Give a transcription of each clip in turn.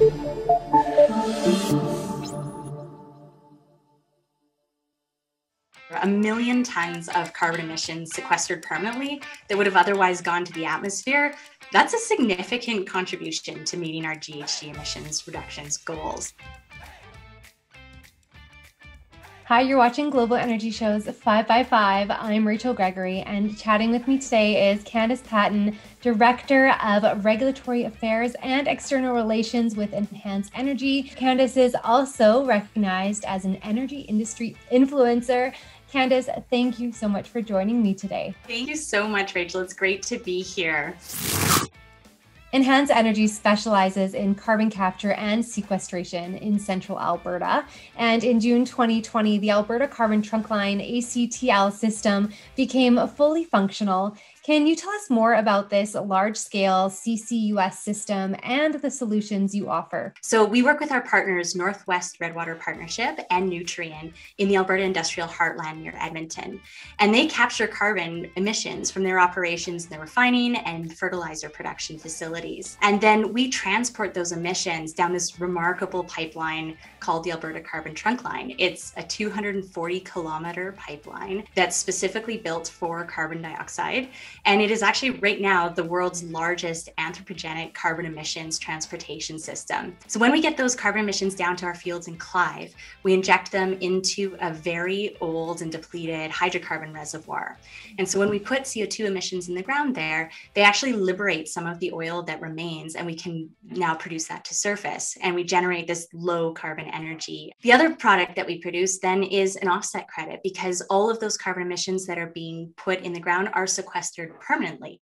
a million tons of carbon emissions sequestered permanently that would have otherwise gone to the atmosphere. That's a significant contribution to meeting our GHG emissions reductions goals. Hi, you're watching Global Energy Show's 5 by 5 I'm Rachel Gregory, and chatting with me today is Candice Paton, Director of Regulatory Affairs and External Relations with Enhance Energy. Candice is also recognized as an energy industry influencer Candice, thank you so much for joining me today. Thank you so much, Rachel. It's great to be here. Enhance Energy specializes in carbon capture and sequestration in central Alberta. And in June 2020, the Alberta Carbon Trunkline ACTL system became fully functional can you tell us more about this large scale CCUS system and the solutions you offer? So, we work with our partners, Northwest Redwater Partnership and Nutrien, in the Alberta Industrial Heartland near Edmonton. And they capture carbon emissions from their operations in the refining and fertilizer production facilities. And then we transport those emissions down this remarkable pipeline called the Alberta Carbon Trunk Line. It's a 240 kilometer pipeline that's specifically built for carbon dioxide. And it is actually right now the world's largest anthropogenic carbon emissions transportation system. So when we get those carbon emissions down to our fields in Clive, we inject them into a very old and depleted hydrocarbon reservoir. And so when we put CO2 emissions in the ground there, they actually liberate some of the oil that remains, and we can now produce that to surface. And we generate this low carbon energy. The other product that we produce then is an offset credit because all of those carbon emissions that are being put in the ground are sequestered permanently.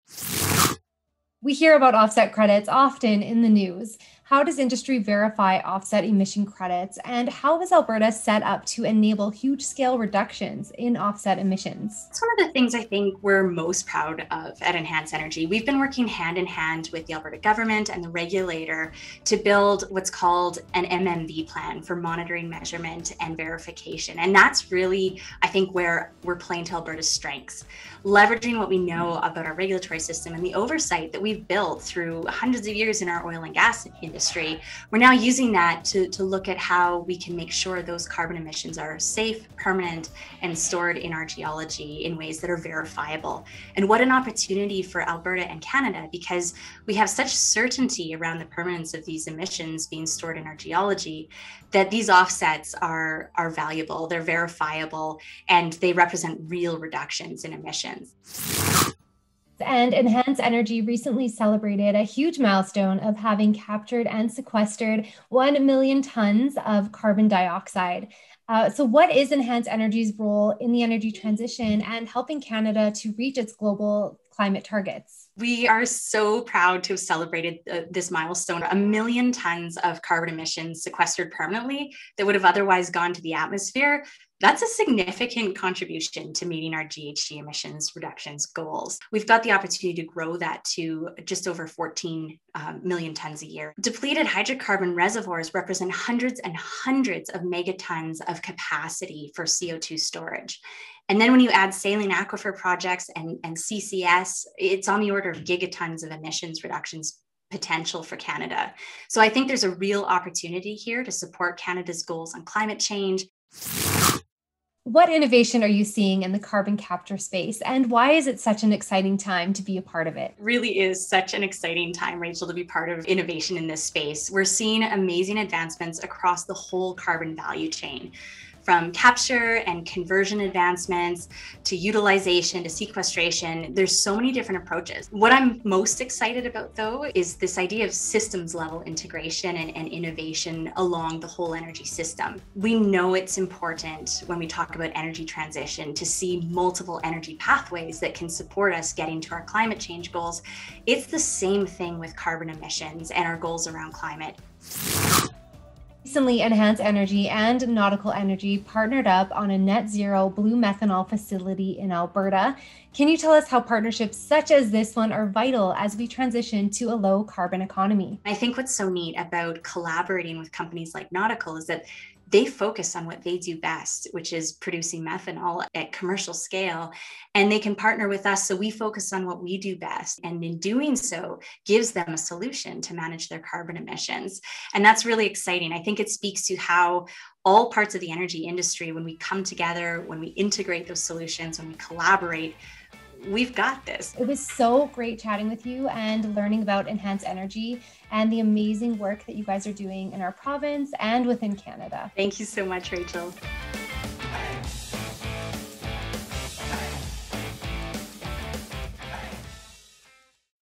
We hear about offset credits often in the news. How does industry verify offset emission credits? And how is Alberta set up to enable huge scale reductions in offset emissions? It's one of the things I think we're most proud of at Enhance Energy. We've been working hand in hand with the Alberta government and the regulator to build what's called an MMV plan for monitoring, measurement, and verification. And that's really, I think, where we're playing to Alberta's strengths, leveraging what we know about our regulatory system and the oversight that we've built through hundreds of years in our oil and gas industry industry, we're now using that to, to look at how we can make sure those carbon emissions are safe, permanent, and stored in our geology in ways that are verifiable. And what an opportunity for Alberta and Canada because we have such certainty around the permanence of these emissions being stored in our geology that these offsets are, are valuable, they're verifiable, and they represent real reductions in emissions and Enhance Energy recently celebrated a huge milestone of having captured and sequestered 1 million tons of carbon dioxide. Uh, so, what is Enhance Energy's role in the energy transition and helping Canada to reach its global climate targets? We are so proud to have celebrated uh, this milestone a million tons of carbon emissions sequestered permanently that would have otherwise gone to the atmosphere that's a significant contribution to meeting our GHG emissions reductions goals. We've got the opportunity to grow that to just over 14 um, million tons a year. Depleted hydrocarbon reservoirs represent hundreds and hundreds of megatons of capacity for CO2 storage. And then when you add saline aquifer projects and, and CCS, it's on the order of gigatons of emissions reductions potential for Canada. So I think there's a real opportunity here to support Canada's goals on climate change. What innovation are you seeing in the carbon capture space, and why is it such an exciting time to be a part of it? Really is such an exciting time, Rachel, to be part of innovation in this space. We're seeing amazing advancements across the whole carbon value chain from capture and conversion advancements to utilization to sequestration. There's so many different approaches. What I'm most excited about, though, is this idea of systems level integration and, and innovation along the whole energy system. We know it's important when we talk about energy transition to see multiple energy pathways that can support us getting to our climate change goals. It's the same thing with carbon emissions and our goals around climate. Recently, Enhance Energy and Nauticol Energy partnered up on a net zero blue methanol facility in Alberta. Can you tell us how partnerships such as this one are vital as we transition to a low carbon economy? I think what's so neat about collaborating with companies like Nauticol is that they focus on what they do best, which is producing methanol at commercial scale. And they can partner with us so we focus on what we do best. And in doing so, gives them a solution to manage their carbon emissions. And that's really exciting. I think it speaks to how all parts of the energy industry, when we come together, when we integrate those solutions, when we collaborate, we've got this. It was so great chatting with you and learning about Enhance Energy and the amazing work that you guys are doing in our province and within Canada. Thank you so much, Rachel.